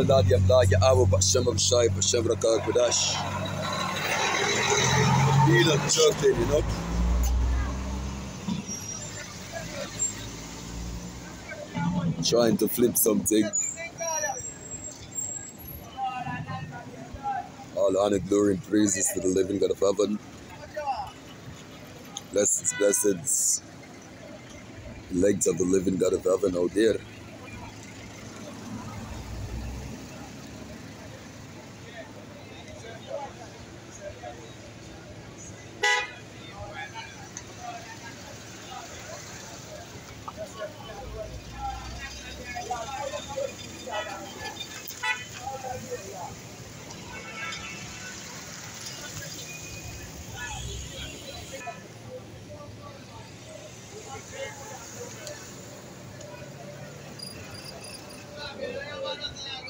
Allah ya Allah ya abu Bashem Rashai Bashem Rakar Kudash. Feel of chocolate, you know. Trying to flip something. All honor, glory, and praises to the living God of heaven. Blessings, blessings. Legs of the living God of heaven out there. Thank you.